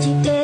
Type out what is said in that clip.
You. day.